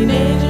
teenager.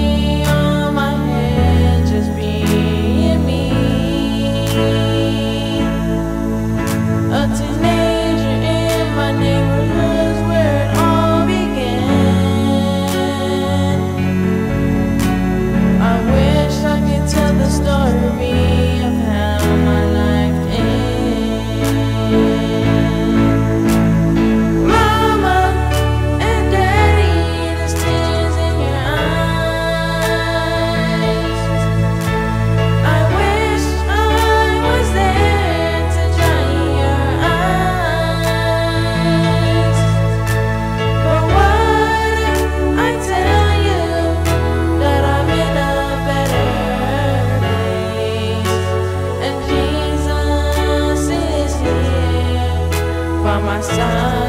my son.